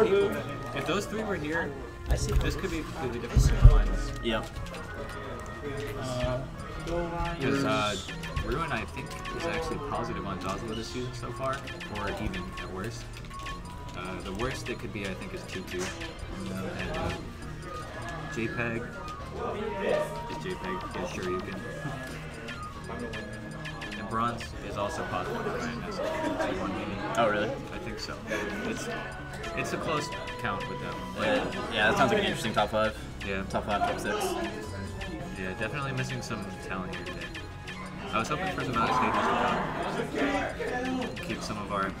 actually equal. If those three were here, this could be a completely different storyline. Yep. Because uh, Ruin, I think, is actually positive on Dazwa this season so far, or even at worst. Uh, the worst it could be, I think, is 2-2. And uh, JPEG is JPEG, is sure you can bronze is also possible right now. Oh, really? I think so. It's it's a close count with them. Like, yeah. yeah, that sounds like an interesting top five. Yeah. Top five, top six. Yeah, definitely missing some talent here today. I was hoping for some out of state to keep some of our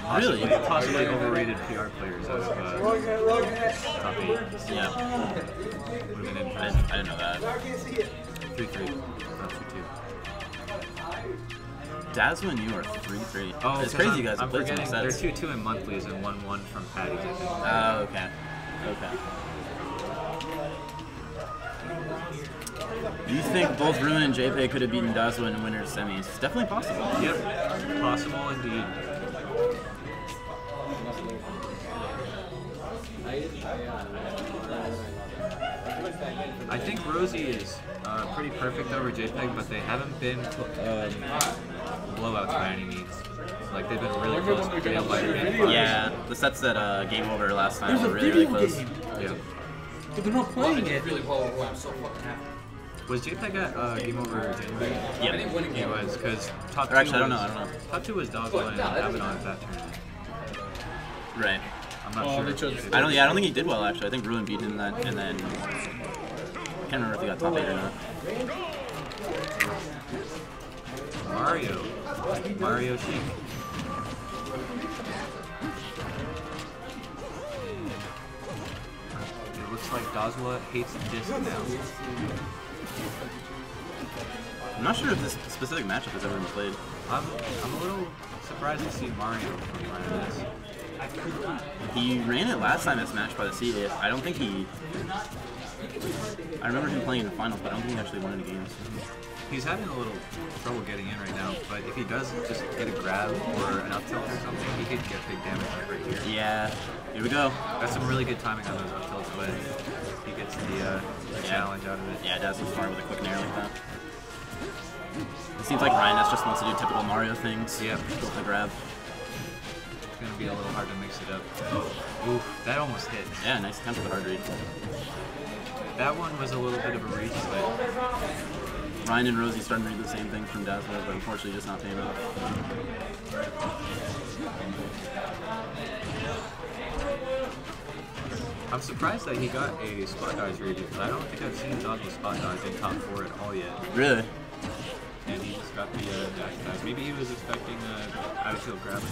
possibly, really? possibly overrated PR players out of uh, top eight. Yeah. I, I didn't know that. 3 3. Not 2 2. Jasmine, you are 3 3. Oh, it's crazy I'm, you guys I'm played forgetting, They're 2 2 in monthlies and 1 1 from Patty's, Oh, okay. Okay. Do You think both Ruin and JPEG could have beaten Dazzlin in winner's semis? It's definitely possible. Yep, possible indeed. I think Rosie is uh, pretty perfect over JPEG, but they haven't been um, blowouts by any means. Like they've been really close to nail biter Yeah, the sets that uh, game over last time There's were really, really close. game, Yeah. but they're not playing it. really well. I'm so fucking happy. Was JPEG at uh, Game Over January? Yep. He was, because top two Or actually, I don't know, I don't know. Top two was Dogla and Abaddon at that tournament. Right. I'm not Oh, sure. they chose- if- I don't. Yeah, I don't think he did well actually. I think Ruin beat him in that, and then I can't remember if he got top eight or not. Mario. Mario Sheik. It looks like Dazwa hates disc now. I'm not sure if this specific matchup has ever been played. I'm, I'm a little surprised to see Mario from Ryan. He ran it last time at Smash by the Sea. I don't think he. I remember him playing in the finals, but I don't think he actually won any games. He's having a little trouble getting in right now, but if he does just get a grab or an up tilt or something, he could get big damage right here. Yeah. Here we go. That's some really good timing on those up tilts, but he gets the, uh, the challenge out of it. Yeah, does Dazzle's smart with a quick nair like that. It seems like Ryan S just wants to do typical Mario things. Yep. Go with the grab. It's gonna be a little hard to mix it up. Oof, that almost hit. Yeah, nice attempt hard read. That one was a little bit of a reach, but Ryan and Rosie starting to do the same thing from Dazzle, but unfortunately just not paying off. I'm surprised that he got a spot dodge read because I don't think I've seen Dodge spot dodge in top four at all yet. Really? And he just got the uh, dash attack. Maybe he was expecting uh, out of field grab.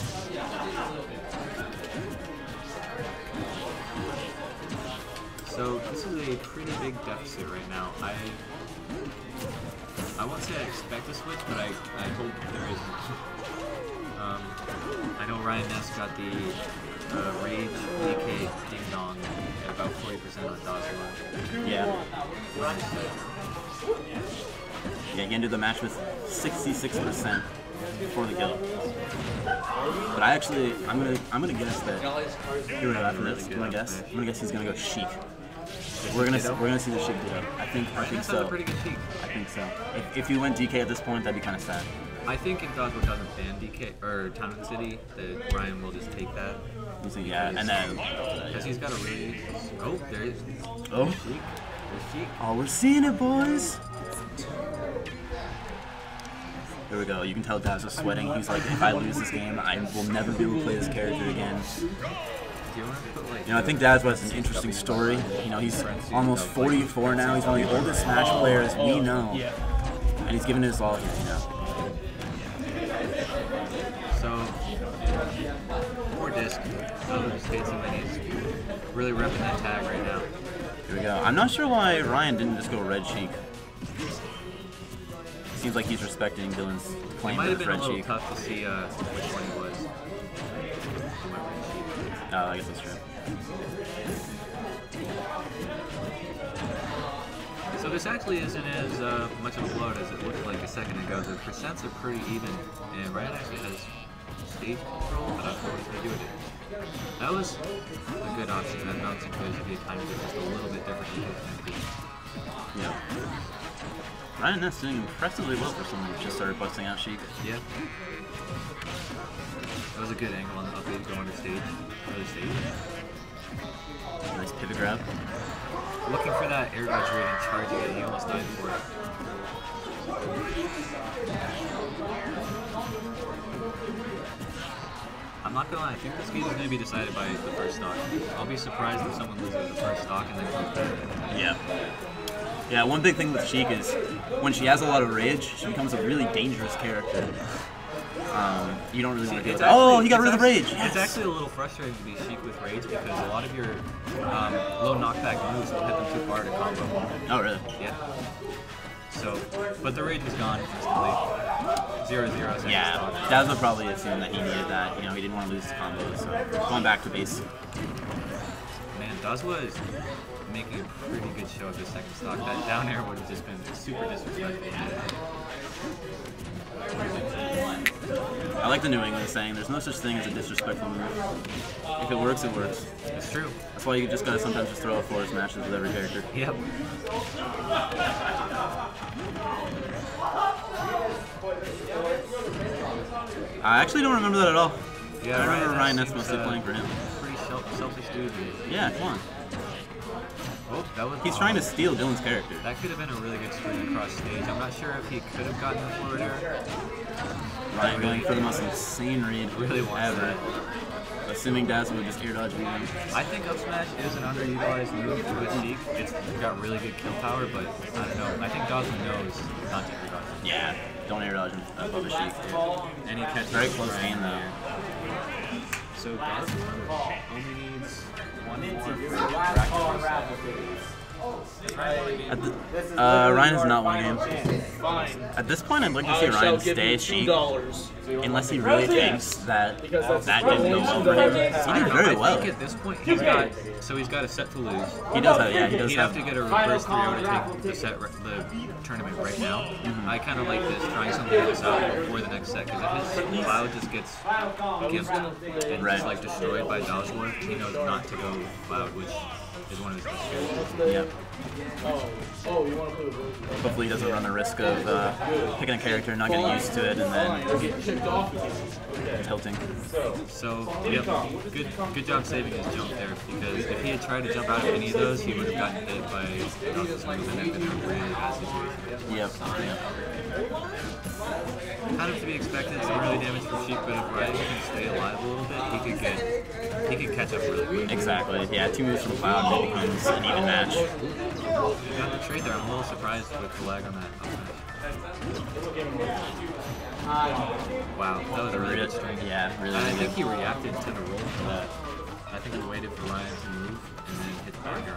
So this is a pretty big deficit right now. I I won't say I expect a switch, but I, I hope there isn't. Um, I know Ryan Ness got the uh, Rage DK Ding Dong at about 40% on Dazwa. Yeah. Yeah, you can do the match with 66% for the kill. But I actually, I'm gonna, I'm gonna guess that. Here we go after this. I'm gonna guess. I'm gonna guess he's gonna go Sheik. We're gonna, see, we're gonna see the Sheik Ditto. I think, I think Ness has a so. pretty good Sheik. I think so. If, if you went DK at this point, that'd be kind of sad. I think if Dodgeball doesn't ban DK or Town and City, that Ryan will just take that You think, yeah, and then. because he's got a really. Oh, there is. Oh, Sheik. There's Sheik. oh, we're seeing it, boys. Here we go. You can tell Daz is sweating. He's like, if I lose this game, I will never be able to play this character again. You want to put like? You know, I think Daz was an interesting story. You know, he's almost 44 now. He's one of the oldest Smash players we know. And he's giving his all here, you know. So, poor disc. Um, just hates him and he's really repping that tag right now. Here we go. I'm not sure why Ryan didn't just go Red Sheik. Seems like he's respecting Dylan's It claim might to have this been a little tough to see uh, which one he was. He went Red Sheik. Oh, I guess that's true. So this actually isn't as uh, much of a blowout as it looked like a second ago. The percents are pretty even, and Ryan actually has stage control, but I don't know he's going to do it. That was a good option. That bouncing plays he had timed it just a little bit different could've Yeah. Ryan Ness doing impressively well for someone who just started busting out Sheik. Yeah. That was a good angle on the up air going to stage. Early stage. Nice pivot grab. Looking for that air dodge rate and charging it. He almost died for it. I'm not gonna lie, I think this game is gonna be decided by the first stock. I'll be surprised if someone loses the first stock and then comes back. Yeah. Yeah, one big thing with Sheik is when she has a lot of rage, she becomes a really dangerous character. Um, you don't really want to deal with that. Oh, he got rid of the rage. Yes. It's actually a little frustrating to be Sheik with rage because a lot of your um, low knockback moves will hit them too far to combo. Oh, really? Yeah. So, but the rage was gone instantly. Zero zero second Yeah. Dazzler probably assumed that he needed that. You know, he didn't want to lose his combos, so going back to base. Man, Dazwa is making a pretty good show of his second stock. That down air would have just been super disrespectful. I like the New England saying, there's no such thing as a disrespectful move. If it works, it works. It's true. That's why you just gotta sometimes just throw a floor smashes with every character. Yep. I actually don't remember that at all. Yeah, I remember Ryan Ness Ness mostly uh, playing for him. Pretty self- selfish dude. Yeah, come on. Oh, that was. He's trying to steal Dylan's character. That could have been a really good screen across stage. I'm not sure if he could have gotten the forward air. Ryan going for the most insane read Really wants ever. that. Assuming Dazzler would just air dodge me. I think up smash is an underutilized move with Sheik. It's got really good kill power, but I don't know. I think Dawson knows not to air dodge. Yeah, don't air dodge him above a sheik. And he catches Very it close right game, though. So Dawson only needs one more for Dracula's. At the, uh, Ryan has not won a game. At this point, I'd like to see I Ryan stay you sheik, two dollars. unless he really thinks that that didn't go well for him. He did don't very I well. think at this point he's got so he's got a set to lose. He does have, yeah, he does He'd have. have to get a reverse 3 to take the set, the tournament right now. Mm-hmm. I kind of like this, trying something else out before the next set, because if his cloud just gets gimped and Right. just like destroyed by Dodgeworth, he knows not to go cloud, which is one of his best skills. Yeah. Hopefully, he doesn't run the risk of uh, picking a character, and not getting used to it, and then getting chipped off. tilting. So, yep, good good job saving his jump there, because if he had tried to jump out of any of those, he would have gotten hit by Dodgeworth's move and then been in a really bad situation. Yep. yep. kind of to be expected. Some early damage from Sheik, but if Ryan can stay alive a little bit, he could get he could catch up really quick. Exactly. Yeah, two moves from Cloud and it becomes an even match. Got the trade there. I'm a little surprised with the lag on that. up smash. Wow, that was a really good string. Yeah, really, I think he reacted to the roll for that. I think he waited for Ryan to move and then hit the back arrow.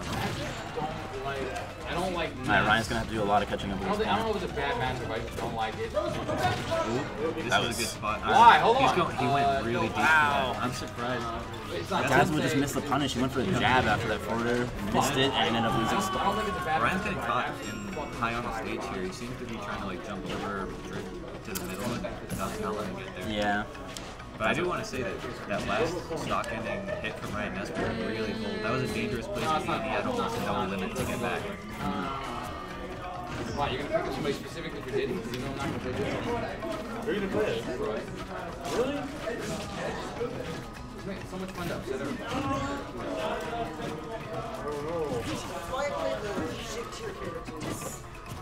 I don't like. Alright, Ryan's gonna have to do a lot of catching up I with don't, think, I don't know opponent. if it's a bad matchup. I just don't like it. Ooh, this That was, was- a good spot. Why? Hold He's on. Going, he went Uh, really deep for that. I'm surprised. It's not. Dazzler just missed the punish. He went for a jab after that forward air, missed it, and ended up losing I spot. don't think it's a bad Ryan's getting caught in high on the stage here. He seems to be trying to like jump over, to the middle, and not, not letting him get there. Yeah. But I do want to say that that last stock ending hit from Ryan Nesper was really bold. That was a dangerous place to be, and he had almost no limit to get back. Why, you're gonna pick up somebody specifically for Diddy? Because you know I'm not gonna play Diddy. Who are you gonna play? Really? It's making so much fun to upset everybody.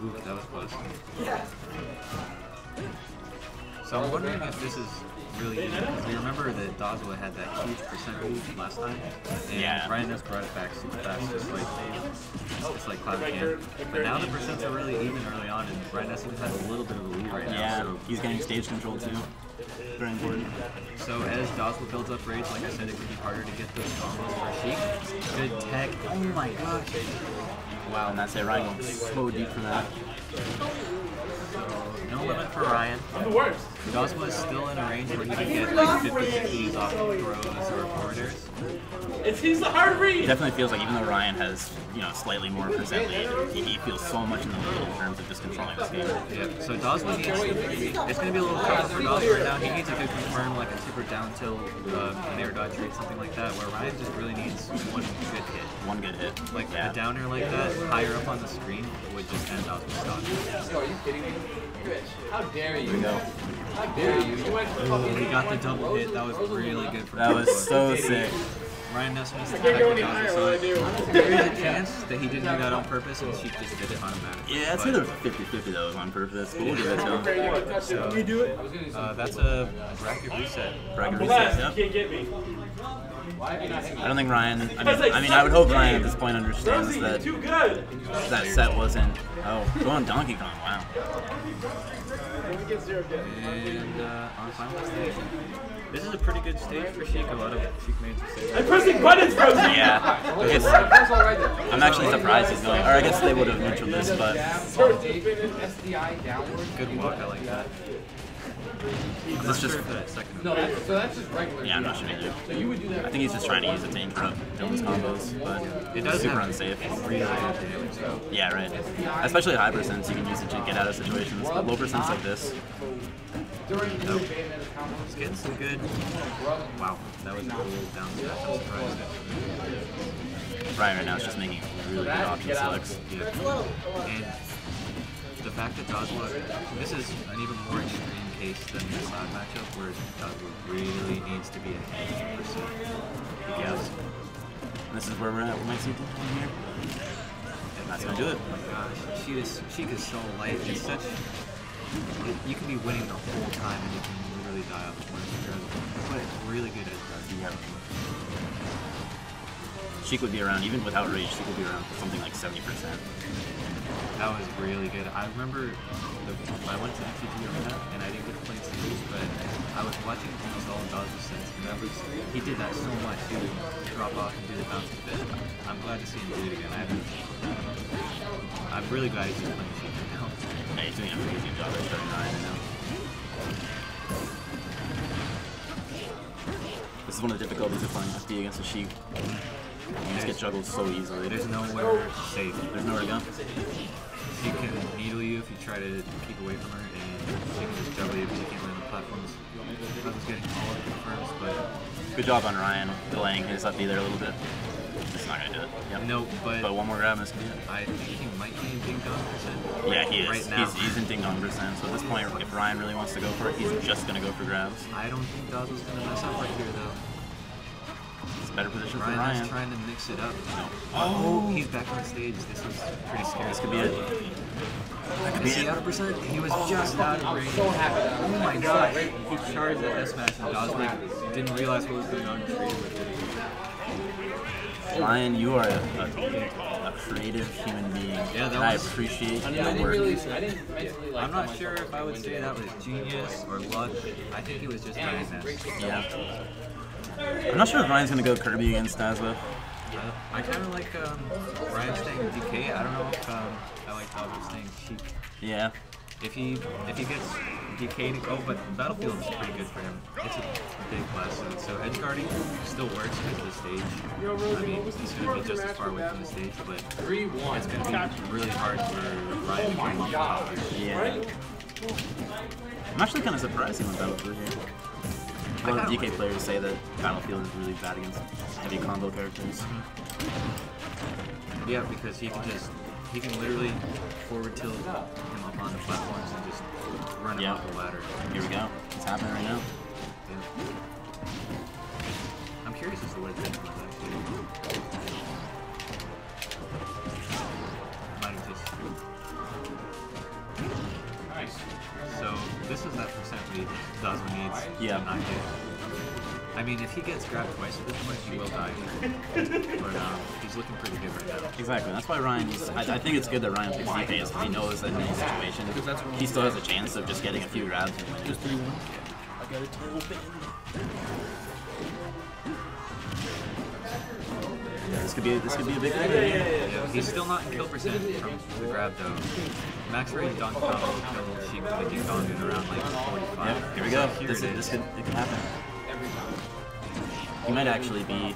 Ooh, that was close. Yeah. So I'm wondering if this is really easy, because we remember that Dazwa had that huge percent lead last time, and Yeah. Ryan Nesper brought it back super fast, just like just like Cloud can. But now the percents are really even early on, and Ryan Nesper has a little bit of a lead right now. Yeah. So He's getting stage control too. Very important. So as Doswell builds up rage, like I said, it could be harder to get those combos for Sheik. Good tech. Oh my gosh. Wow, and that's it. Ryan going so deep for that. So no limit for Ryan. I'm the worst. Dosma is still in a range where he can get like 50 50s off throws or forward airs. It's he's the hard It read. definitely feels like even though Ryan has, you know, slightly more percent lead, he, he feels so much in the lead in terms of just controlling this game. Yeah, so Dosma needs it's going to be a little tough for Dosma right now. He needs a good confirm, like a super down tilt, uh, nair dodge read, something like that, where Ryan just really needs one good hit. One good hit. Like yeah. a downer like that, higher up on the screen, would just end Dosma's stock. Yo, are you kidding me? How dare you? go. How dare you? You went to fucking. He got the double hit, that was really good for That was so sick. Ryan Nesmith detected Dosma, so there is a chance that he didn't do that on purpose and she just did it automatically. Yeah, it's But- either 50-50 that was on purpose, but we'll give it to him. So, I was gonna do uh, that's a bracket reset. Bracket Blast, reset, you yep. can't get me. Why have you not? I don't think Ryan, I mean, I mean, I would hope Ryan at this point understands that that set wasn't, oh, go on Donkey Kong, wow. And uh, on final stage. This is a pretty good stage for Sheik. A lot of Sheik mains are safe. I'm pressing buttons, Rosie. Yeah, it's, That's all right there. I'm actually surprised he's going, or I guess they would have neutral this, but Good walk, I like that. I'm This just- if second No, that's, so that's just regular. yeah, I'm not sure you. So you would do I think he's just trying to use it to interrupt Dylan's combos, but It does super unsafe. really. Yeah, right. Especially high percents, you can use it to get out of situations. But low percents like this, the combo. It's getting some good. Wow, that was a little down smash. I'm surprised. Ryan right now is just making really good option selects. Yeah. And the fact that Dosma, this is an even more extreme case than the Cloud matchup, where Dosma really needs to be ahead of percent. Gives. And this is where we're at. We might see here. That's gonna do it. Oh my gosh, she is she is so light. It's such. It, you can be winning the whole time and you can literally die off one zero. But it's really good at Yeah. Sheik would be around, even without rage, Sheik would be around for something like 70%. That was really good. I remember the, I went to MTG Arena and I didn't get to play series, but I was watching of Dodge's sets, and that was he did that so much. He would drop off and do the bounce bit. I'm glad to see him do it again. I haven't. I'm really glad he's just playing Sheik right now. Yeah, he's doing an amazing job at starting Ryan right now. This is one of the difficulties of playing FD against a Sheik. You just get juggled so easily. There's nowhere safe. There's nowhere to go. She can needle you if you try to keep away from her, and she can just juggle you because you can't land on platforms. I was getting all of the confirms, but Good job on Ryan delaying his up B there a little bit. It's not gonna do it. Yep. no, but But one more grab this can. I think he might be in Ding Dong percent. Yeah, he is. Right now. He's, he's in ding dong percent. So at this point, if Ryan really wants to go for it, he's just gonna go for grabs. I don't think Dazzle's gonna mess up right here though. It's a better position for Ryan, Ryan. is trying to mix it up. No. Oh. oh, he's back on stage. This is pretty scary. This could be it. Is he out of percent? He was oh, just out of range. So happy Oh my god. He charged the S smash and Dazzle like, didn't realize what was going on and traded with it. Ryan, you are a, a, a creative human being. Yeah, that and I was- appreciate I your didn't work. really, I didn't mentally like. I'm not sure if I would say that was genius or luck. I think he was just very messed. Yeah. I'm not sure if Ryan's gonna go Kirby against Dazwa. Uh, I kind of like um, Ryan staying DK. I don't know if um, I like Dazzle staying Sheik. Yeah. If he if he gets DK to go, but Battlefield is pretty good for him. It's a big class, so, edge guarding still works because of the stage. I mean, he's gonna be just as far away from the stage, but it's gonna be really hard for Ryan to on top. Yeah. I'm actually kind of surprised he went Battlefield here. A lot of DK players say that Battlefield is really bad against heavy combo characters. Mm-hmm. Yeah, because he can just he can literally forward tilt him up on the platforms and just run him Yeah. off the ladder. Here we go. It's happening right now. Yeah. I'm curious as to what was actually. That percent lead Dazzle needs Yeah. to not get. I mean, if he gets grabbed twice at this point, he will die. but um, he's looking pretty good right now. Exactly. That's why Ryan. Is, I, I think it's good that Ryan picks DK because he knows that in any situation, he still has a chance of just getting a few grabs and winning. Just three one. I got it open. This could be this could be a big thing. Right here. Yeah, he's still not in kill percent from the grab though. Max rate Don Kong killed Sheik with a Ding Dong in around like 45. Yep, here we go. So here This, it is, this is. could it could happen. He might actually be.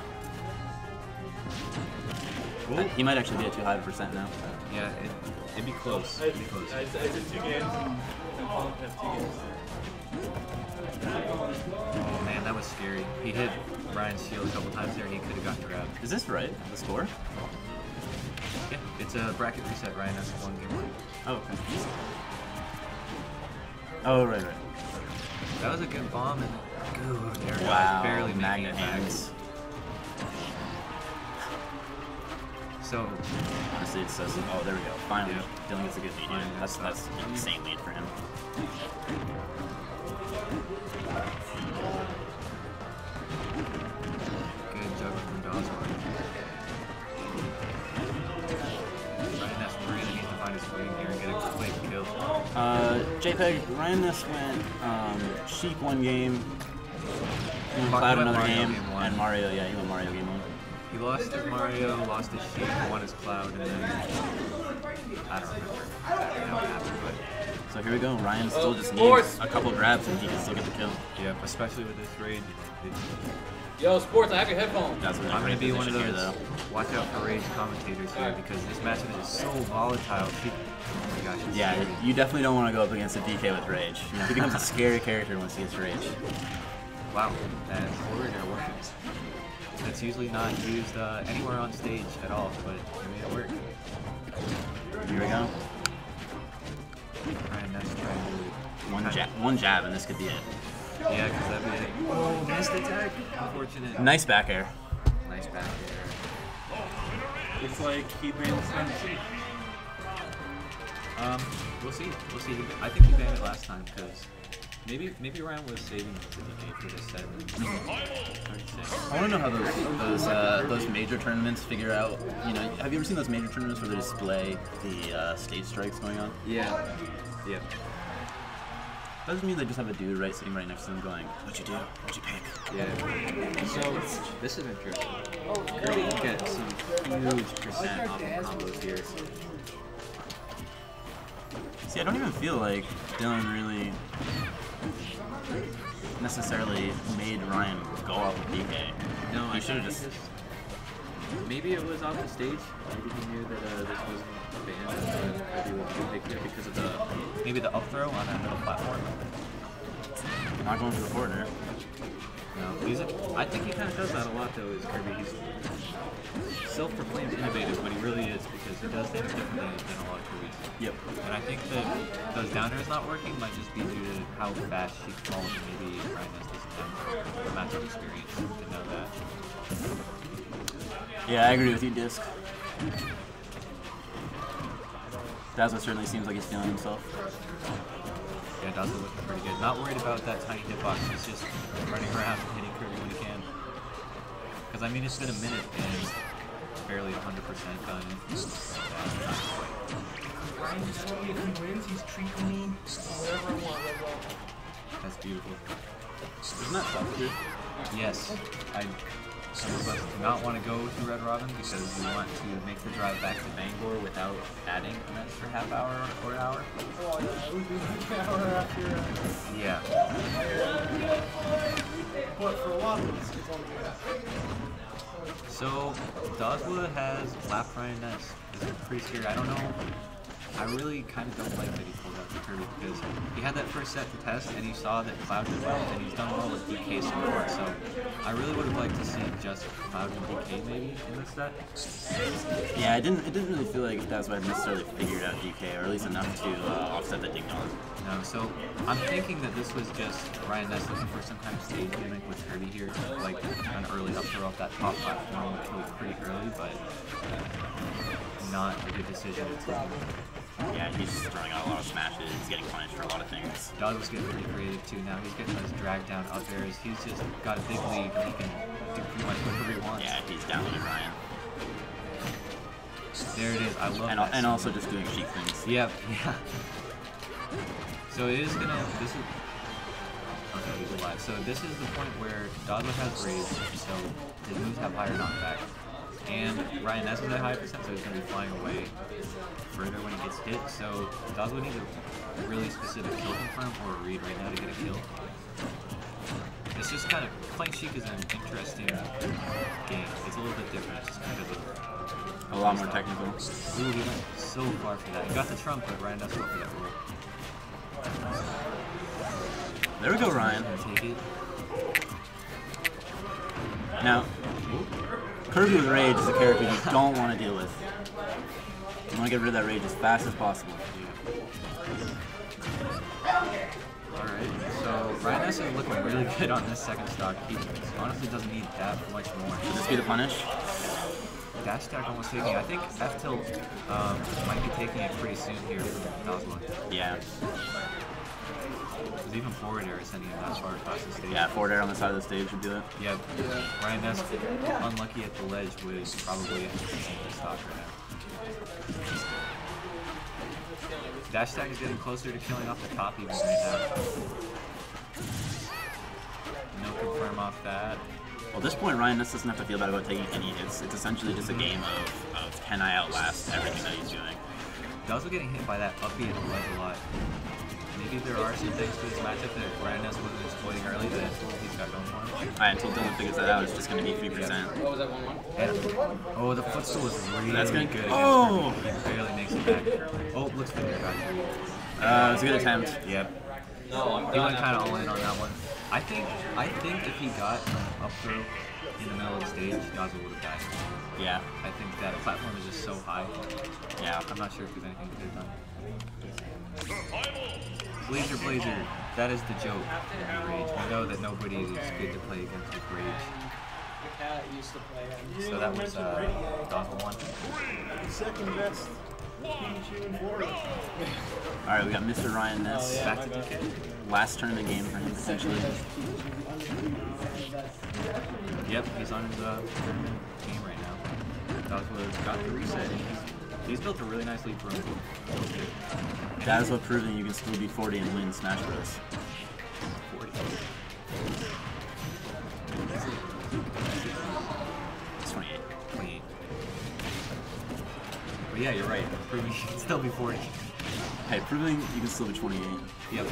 Ooh. He might actually be at too high of a percent now. Yeah, it, it'd be close. It'd be close. I, I did two games. and have two games. Oh man, that was scary. He hit Ryan's shield a couple times there and he could have gotten grabbed. Is this right? The score? It's a bracket reset, Ryan. That's one game one. Oh, okay. Oh, right, right. That was a good bomb and Ooh, there it goes. Barely making it back. So Honestly, it's so. Oh, there we go. Finally, Yeah. Dylan gets a good lead. That's that's an insane lead for him. Uh, JPEG, Ryan Ness went um, Sheik one game, he Cloud another Mario game, game one. and Mario, yeah, he went Mario game one. He lost his Mario, lost his Sheik, won his Cloud, and then I don't remember exactly how it happened, but So here we go. Ryan still Oh, just needs a couple grabs and he can still get the kill. yeah, especially with this raid, it, Yo, sports, I have your headphones. That's what I'm gonna be one of here, those though. watch out for rage commentators here because this matchup is so volatile. She, oh my gosh, it's Yeah, scary. you definitely don't want to go up against a DK with rage. You know, he becomes a scary character once he gets rage. Wow, that corridor works. That's usually not used uh, anywhere on stage at all, but it made it work. Here we go. Ryan Ness trying to One jab, one jab, and this could be it. Of- Yeah, because that'd be it. Oh, missed attack. Unfortunate. Nice back air. Nice back there. It's like he banned Sun City. Um, we'll see. We'll see. I think he banned it last time because maybe maybe Ryan was saving the DK for this set. I want to know how those those, uh, those major tournaments figure out. You know, have you ever seen those major tournaments where they display the uh, stage strikes going on? Yeah. Yeah. Doesn't mean they just have a dude right sitting right next to them going, "What'd you do? What'd you pick?" Yeah. So this is interesting. Oh, Kirby can get some huge percent off of combos here. See, I don't even feel like Dylan really necessarily made Ryan go off with DK. No, he I should have think just. Maybe it was off the stage. Maybe he knew that uh, this wasn't banned and that Kirby would be picked here because of the maybe the up throw on that middle platform. Not going for the corner. No, he's a, I think he kind of does that a lot though. Is Kirby? He's self-proclaimed innovative, but he really is because he does things differently than a lot of Kirby's. Yep. And I think that those down airs not working might just be due to how fast she falls and maybe Ryan Ness doesn't have the matchup experience to know that. Yeah, I agree with you, Disc. Dazzler certainly seems like he's feeling himself. Yeah, Dazzle looking pretty good. Not worried about that tiny hitbox. He's just running around and hitting Kirby when he can. Because, I mean, it's been a minute and it's barely 100% done. Yeah, not quite. Ryan's told me if he wins, he's treating me whatever I want. That's beautiful. Isn't that tough, dude? Yes, I us do not want to go to Red Robin because we want to make the drive back to Bangor without adding an extra half hour or hour. Oh yeah, it would be an hour after. Yeah. but for a lot of us, it's only. So, Dazwa has lap Ryan Ness. Is pretty scary. I don't know. I really kind of don't like that the Kirby because he had that first set to test and he saw that Cloud did well and he's done well with DK so far. So, I really would have liked to see just Cloud and DK maybe in this set. Yeah, it didn't. It didn't really feel like that's what I necessarily figured out DK, or at least enough to uh, offset the ding dong. No, so I'm thinking that this was just Ryan Ness looking for some kind of stage gimmick with Kirby here, like an early up throw off that top platform, which was pretty early, but not a good decision. Yeah, he's just throwing out a lot of smashes. He's getting punished for a lot of things. Dog was getting pretty creative too. Now he's getting those drag down up airs. He's just got a big lead and he can do pretty much whatever he wants. Yeah, he's downloaded Ryan, There it is. I love and that. and so also just doing cheap things. Yep, yeah. So it is gonna. This is. Okay, he's alive. So this is the point where Dodler has rage, so his moves have higher knockback, and Ryan Ness is at high percent, so he's going to be flying away further when he gets hit. So Dazwa needs a really specific kill confirm or a read right now to get a kill. It's just kind of playing Sheik is an interesting game. It's a little bit different. It's just kind of a A lot more technical. Ooh, he went so far for that. He got the trump, but Ryan doesn't go for that. There we go, Ryan. Now, Kirby with Rage is a character you don't want to deal with. You want to get rid of that rage as fast as possible. Alright, so Ryan is looking really good on this second stock. He honestly doesn't need that much more. Should this be the punish? Dash attack almost taking. I think F tilt um, might be taking it pretty soon here. Yeah. Because even forward air is sending him that far across the stage. Yeah, forward air on the side of the stage would do it. Yeah, Ryan Ness, unlucky at the ledge, was probably the stock right now. Dash tag is getting closer to killing off the top even right now. No confirm off that. Well, at this point, Ryan Ness doesn't have to feel bad about taking any hits. It's essentially just a game of, of can I outlast everything that he's doing. He's also getting hit by that uppy at the ledge a lot. Maybe there are some things to this matchup that Ryan Ness wasn't exploiting early that he's got going for him. Alright, until Dylan figures that out, it's just going to be 3%. What was that one one? And, oh, the footstool was really That's gonna- good. Oh! against Kirby. He barely makes it back. Oh, looks good. got. Uh, it was a good attempt. Yep. No, I'm He went kind of all in on that one. I think I think if he got an up throw in the middle of the stage, Gaza would have died. Yeah, I think that platform is just so high. yeah. I'm not sure if there's anything he could have done. Blazer Blazer, that is the joke in Rage. We know that nobody is good to play against with Rage. cat used to play him. So that was uh, Dazwa one. Second best Pikachu in Florida. Alright, we got Mr. Ryan Ness. Back to DK. Last tournament game for him, potentially. Yep, he's on his uh, tournament game right now. Dazwa's got the reset. He's, he's built a really nice lead for him. That is what proving you can still be 40 and win Smash Bros. 40. It's 28. 28. But yeah, you're right. Proving he can still be 40. Hey, proving you can still be 28. Yep.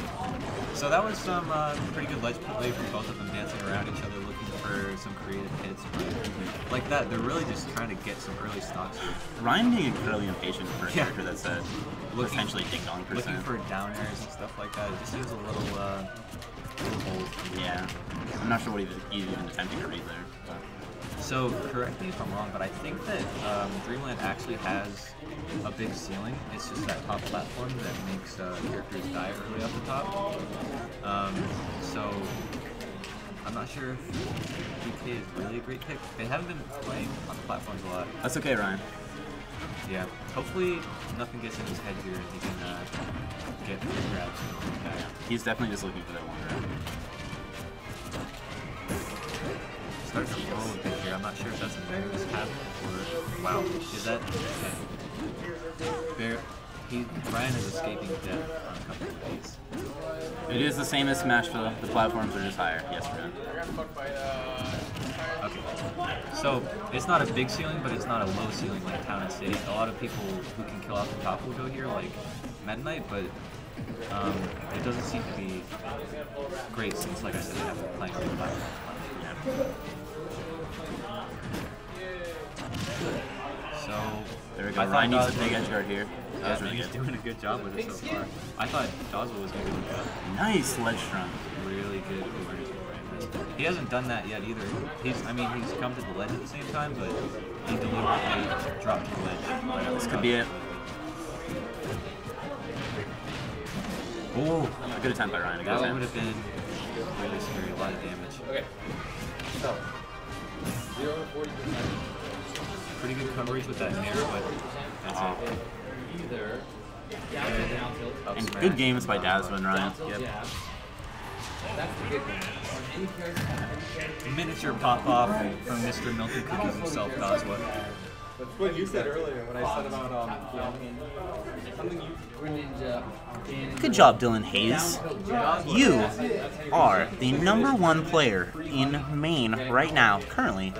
So that was some uh, pretty good ledge play from both of them dancing around some creative hits. But like that, they're really just trying to get some early stocks here. Ryan being incredibly impatient for a Yeah. character that's at Looking- essentially ding dong Looking for down airs and stuff like that. It just seems a little, uh, little. Yeah. I'm not sure what he's he's even attempting to read there. but- So correct me if I'm wrong, but I think that um, Dreamland actually has a big ceiling. It's just that top platform that makes uh, characters die early off the top. Um, so I'm not sure if DK is really a great pick. They haven't been playing on the platforms a lot. That's okay, Ryan. Yeah. Hopefully nothing gets in his head here and he can uh, get grabs. and all like that. He's definitely just looking for that one grab. Starts to roll a bit here. I'm not sure if that's a nervous habit or wow. Is that okay? Bear, he Ryan is escaping death on a couple of these. It is the same as Smashville. The platforms are just higher. Yes, Ryan. Okay. So it's not a big ceiling, but it's not a low ceiling like Town and City. A lot of people who can kill off the top will go here, like Meta Knight, but um, it doesn't seem to be great since, like I said, they have to play on the platform. So There we go. I thought Ryan needs to Dazwa- take edge guard here. That was Yeah, really he's doing a good job with it so far. I thought Dazwa was going to do a Nice ledge trunk. really good awareness Ryan. He hasn't done that yet either. He's, I mean, he's come to the ledge at the same time, but he deliberately dropped to the ledge. Right This could be it. Oh, A good attempt by Ryan. A good that would attempt. have been really scary. A lot of damage. Okay. So, zero forty percent. Pretty good coverage with that nair, but that's it. Either down tilt, down And smash. good games by Dazwa and Ryan. Yep. jab. That's the good one. On any character, any character. Miniature pop off from Mr. Milton Cookies himself, Dazwa. That's what you said earlier when I said about um, something you Ninja in Good job, Dylan Hayes. You are the number one player in Maine right now, currently.